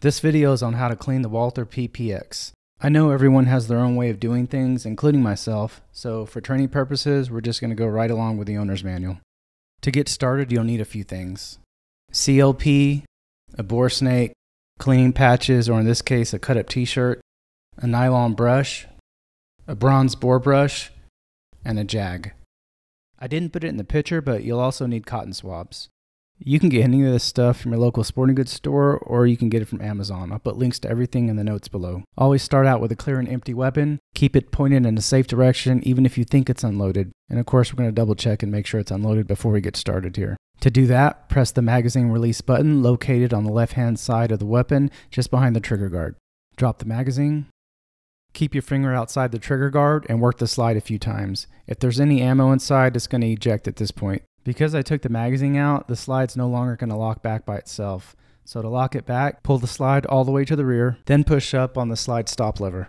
This video is on how to clean the Walther PPX. I know everyone has their own way of doing things, including myself, so for training purposes, we're just going to go right along with the owner's manual. To get started, you'll need a few things. CLP, a bore snake, cleaning patches, or in this case, a cut up t-shirt, a nylon brush, a bronze bore brush, and a jag. I didn't put it in the picture, but you'll also need cotton swabs. You can get any of this stuff from your local sporting goods store or you can get it from Amazon. I'll put links to everything in the notes below. Always start out with a clear and empty weapon. Keep it pointed in a safe direction even if you think it's unloaded. And of course, we're going to double check and make sure it's unloaded before we get started here. To do that, press the magazine release button located on the left hand side of the weapon just behind the trigger guard. Drop the magazine. Keep your finger outside the trigger guard and work the slide a few times. If there's any ammo inside, it's going to eject at this point. Because I took the magazine out, the slide's no longer going to lock back by itself. So to lock it back, pull the slide all the way to the rear, then push up on the slide stop lever.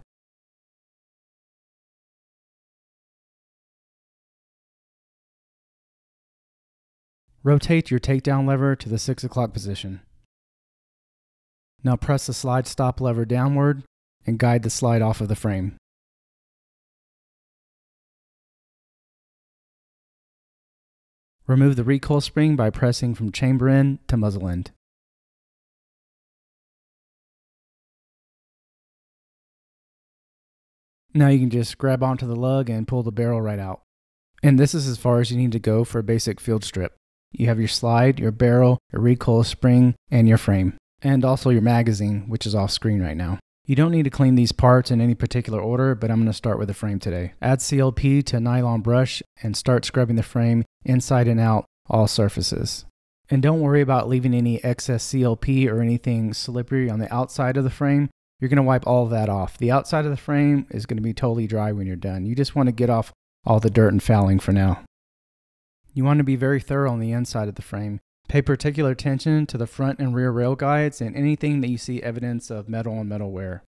Rotate your takedown lever to the 6 o'clock position. Now press the slide stop lever downward and guide the slide off of the frame. Remove the recoil spring by pressing from chamber end to muzzle end. Now you can just grab onto the lug and pull the barrel right out. And this is as far as you need to go for a basic field strip. You have your slide, your barrel, your recoil spring, and your frame. And also your magazine, which is off screen right now. You don't need to clean these parts in any particular order, but I'm going to start with the frame today. Add CLP to a nylon brush and start scrubbing the frame inside and out all surfaces. And don't worry about leaving any excess CLP or anything slippery on the outside of the frame. You're going to wipe all of that off. The outside of the frame is going to be totally dry when you're done. You just want to get off all the dirt and fouling for now. You want to be very thorough on the inside of the frame. Pay particular attention to the front and rear rail guides and anything that you see evidence of metal on metal wear.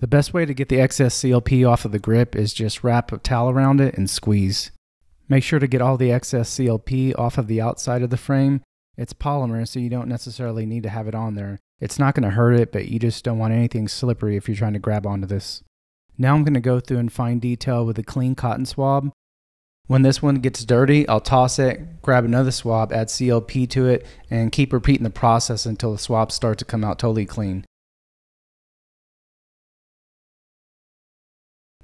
The best way to get the excess CLP off of the grip is just wrap a towel around it and squeeze. Make sure to get all the excess CLP off of the outside of the frame. It's polymer, so you don't necessarily need to have it on there. It's not going to hurt it, but you just don't want anything slippery if you're trying to grab onto this. Now I'm going to go through in fine detail with a clean cotton swab. When this one gets dirty, I'll toss it, grab another swab, add CLP to it, and keep repeating the process until the swabs start to come out totally clean.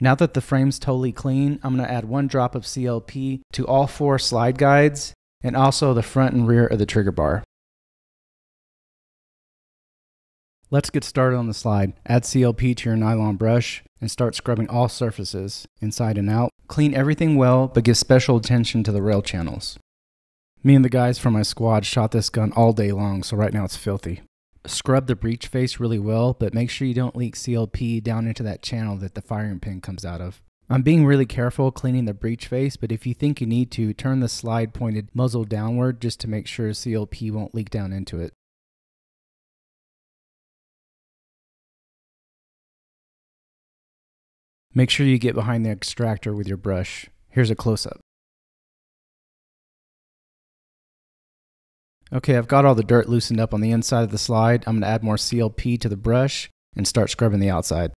Now that the frame's totally clean, I'm going to add one drop of CLP to all four slide guides and also the front and rear of the trigger bar. Let's get started on the slide. Add CLP to your nylon brush and start scrubbing all surfaces, inside and out. Clean everything well, but give special attention to the rail channels. Me and the guys from my squad shot this gun all day long, so right now it's filthy scrub the breech face really well, but make sure you don't leak CLP down into that channel that the firing pin comes out of. I'm being really careful cleaning the breech face, but if you think you need to, turn the slide pointed muzzle downward just to make sure CLP won't leak down into it. Make sure you get behind the extractor with your brush. Here's a close-up. Okay, I've got all the dirt loosened up on the inside of the slide. I'm going to add more CLP to the brush and start scrubbing the outside.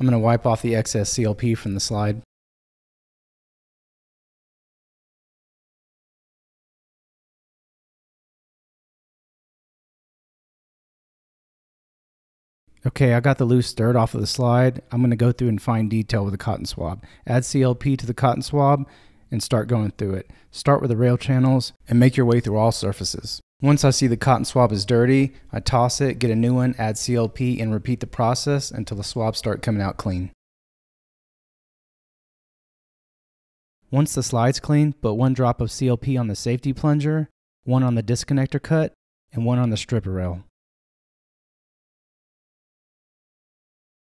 I'm going to wipe off the excess CLP from the slide. Okay, I got the loose dirt off of the slide. I'm going to go through in fine detail with a cotton swab. Add CLP to the cotton swab and start going through it. Start with the rail channels and make your way through all surfaces. Once I see the cotton swab is dirty, I toss it, get a new one, add CLP, and repeat the process until the swabs start coming out clean. Once the slide's clean, put one drop of CLP on the safety plunger, one on the disconnector cut, and one on the stripper rail.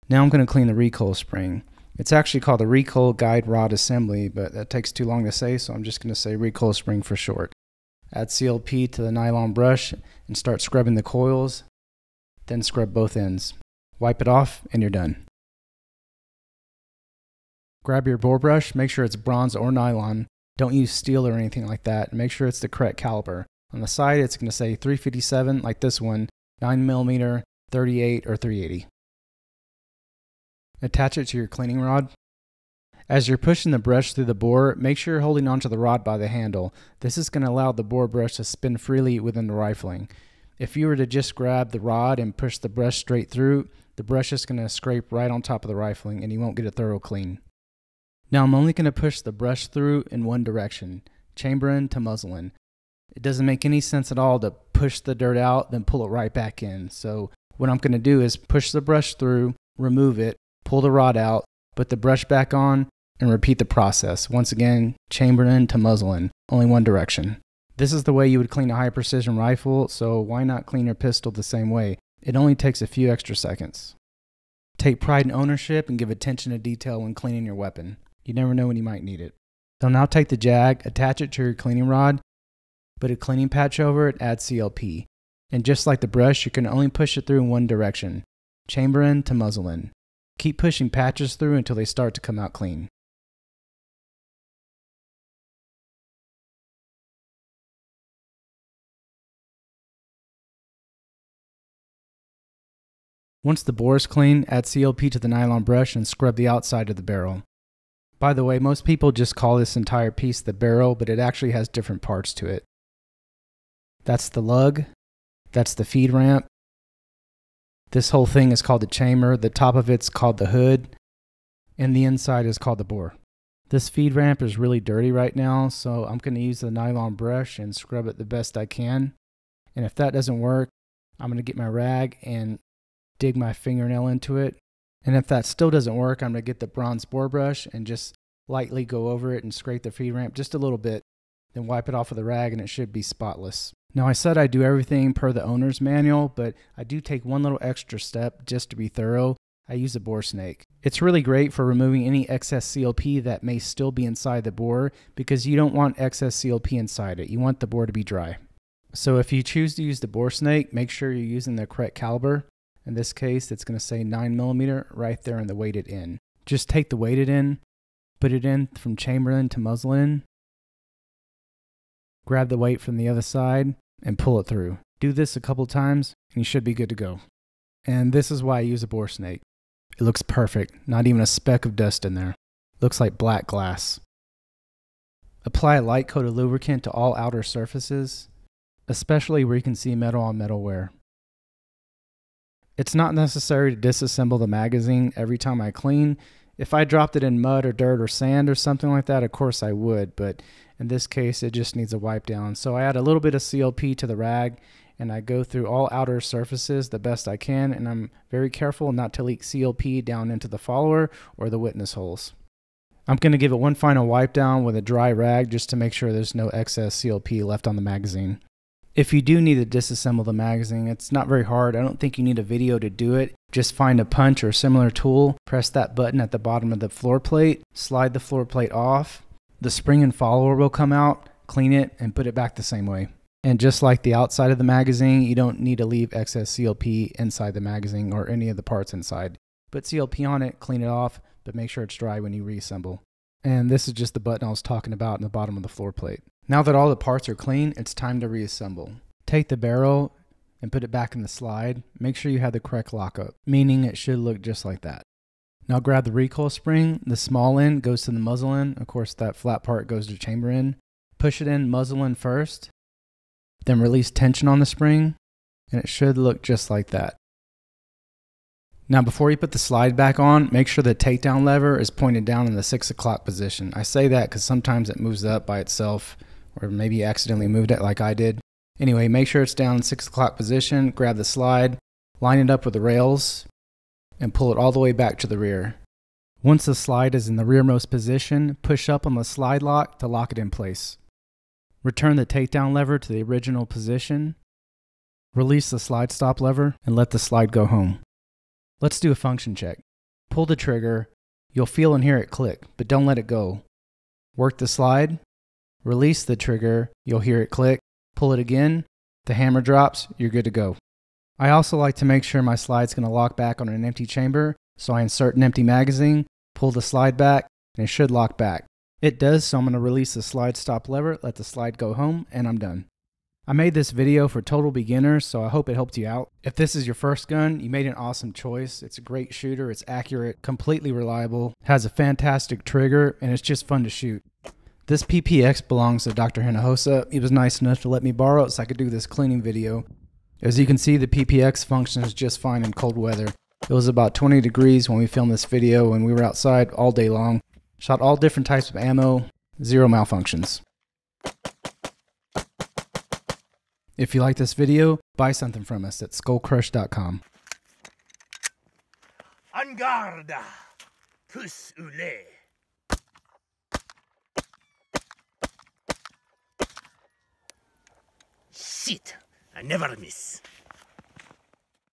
Now I'm going to clean the recoil spring. It's actually called the recoil guide rod assembly, but that takes too long to say, so I'm just going to say recoil spring for short. Add CLP to the nylon brush and start scrubbing the coils, then scrub both ends. Wipe it off and you're done. Grab your bore brush, make sure it's bronze or nylon. Don't use steel or anything like that. Make sure it's the correct caliber. On the side, it's going to say 357 like this one, 9mm, 38, or 380. Attach it to your cleaning rod. As you're pushing the brush through the bore, make sure you're holding onto the rod by the handle. This is going to allow the bore brush to spin freely within the rifling. If you were to just grab the rod and push the brush straight through, the brush is going to scrape right on top of the rifling and you won't get a thorough clean. Now I'm only going to push the brush through in one direction, chamber in to muzzle in. It doesn't make any sense at all to push the dirt out, then pull it right back in. So what I'm going to do is push the brush through, remove it, pull the rod out, put the brush back on, and repeat the process. Once again, chamber in to muzzle in, only one direction. This is the way you would clean a high precision rifle, so why not clean your pistol the same way? It only takes a few extra seconds. Take pride in ownership and give attention to detail when cleaning your weapon. You never know when you might need it. So now take the jag, attach it to your cleaning rod, put a cleaning patch over it, add CLP. And just like the brush, you can only push it through in one direction, chamber in to muzzle in. Keep pushing patches through until they start to come out clean. Once the bore is clean, add CLP to the nylon brush and scrub the outside of the barrel. By the way, most people just call this entire piece the barrel, but it actually has different parts to it. That's the lug, that's the feed ramp. This whole thing is called the chamber, the top of it's called the hood, and the inside is called the bore. This feed ramp is really dirty right now, so I'm going to use the nylon brush and scrub it the best I can. And if that doesn't work, I'm going to get my rag and dig my fingernail into it. And if that still doesn't work, I'm going to get the bronze bore brush and just lightly go over it and scrape the feed ramp just a little bit, then wipe it off with a rag and it should be spotless. Now, I said I do everything per the owner's manual, but I do take one little extra step just to be thorough. I use a bore snake. It's really great for removing any excess CLP that may still be inside the bore because you don't want excess CLP inside it. You want the bore to be dry. So if you choose to use the bore snake, make sure you're using the correct caliber. In this case, it's going to say 9 millimeter right there in the weighted in. Just take the weighted in, put it in from chamber in to muzzle in, grab the weight from the other side, and pull it through. Do this a couple times, and you should be good to go. And this is why I use a bore snake. It looks perfect, not even a speck of dust in there. Looks like black glass. Apply a light coat of lubricant to all outer surfaces, especially where you can see metal on metal wear. It's not necessary to disassemble the magazine every time I clean. If I dropped it in mud or dirt or sand or something like that, of course I would, but in this case it just needs a wipe down. So I add a little bit of CLP to the rag and I go through all outer surfaces the best I can and I'm very careful not to leak CLP down into the follower or the witness holes. I'm going to give it one final wipe down with a dry rag just to make sure there's no excess CLP left on the magazine. If you do need to disassemble the magazine, it's not very hard. I don't think you need a video to do it. Just find a punch or similar tool, press that button at the bottom of the floor plate, slide the floor plate off. The spring and follower will come out, clean it, and put it back the same way. And just like the outside of the magazine, you don't need to leave excess CLP inside the magazine or any of the parts inside. Put CLP on it, clean it off, but make sure it's dry when you reassemble. And this is just the button I was talking about in the bottom of the floor plate. Now that all the parts are clean, it's time to reassemble. Take the barrel and put it back in the slide. Make sure you have the correct lockup, meaning it should look just like that. Now grab the recoil spring. The small end goes to the muzzle end. Of course, that flat part goes to chamber end. Push it in muzzle end first, then release tension on the spring, and it should look just like that. Now, before you put the slide back on, make sure the takedown lever is pointed down in the six o'clock position. I say that because sometimes it moves up by itself, or maybe you accidentally moved it like I did. Anyway, make sure it's down in six o'clock position, grab the slide, line it up with the rails, and pull it all the way back to the rear. Once the slide is in the rearmost position, push up on the slide lock to lock it in place. Return the takedown lever to the original position. Release the slide stop lever and let the slide go home. Let's do a function check. Pull the trigger. You'll feel and hear it click, but don't let it go. Work the slide. Release the trigger. You'll hear it click, pull it again, the hammer drops, you're good to go. I also like to make sure my slide's going to lock back on an empty chamber, so I insert an empty magazine, pull the slide back, and it should lock back. It does, so I'm going to release the slide stop lever, let the slide go home, and I'm done. I made this video for total beginners, so I hope it helped you out. If this is your first gun, you made an awesome choice. It's a great shooter, it's accurate, completely reliable, has a fantastic trigger, and it's just fun to shoot. This PPX belongs to Dr. Hinojosa. He was nice enough to let me borrow it so I could do this cleaning video. As you can see, the PPX functions just fine in cold weather. It was about 20 degrees when we filmed this video and we were outside all day long. Shot all different types of ammo, zero malfunctions. If you like this video, buy something from us at skullcrush.com. En garde! Shit! I never miss.